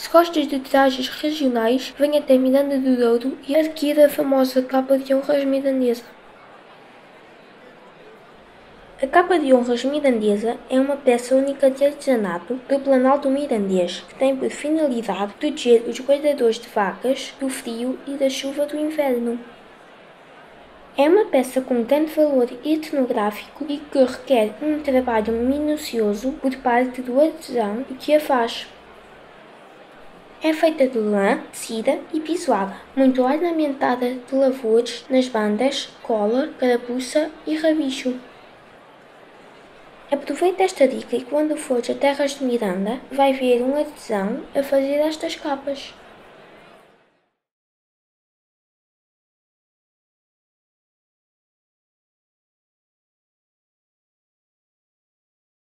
Se gostas de trajes regionais, venha até Miranda do Douro e adquira a famosa capa de honras mirandesa. A capa de honras mirandesa é uma peça única de artesanato do Planalto Mirandês, que tem por finalidade proteger os guardadores de vacas do frio e da chuva do inverno. É uma peça com grande valor etnográfico e que requer um trabalho minucioso por parte do artesão que a faz. É feita de lã, tecida e pisoada, muito ornamentada de lavores nas bandas, cola, carapuça e rabicho. Aproveita esta dica e quando fores a Terras de Miranda, vai ver um artesão a fazer estas capas.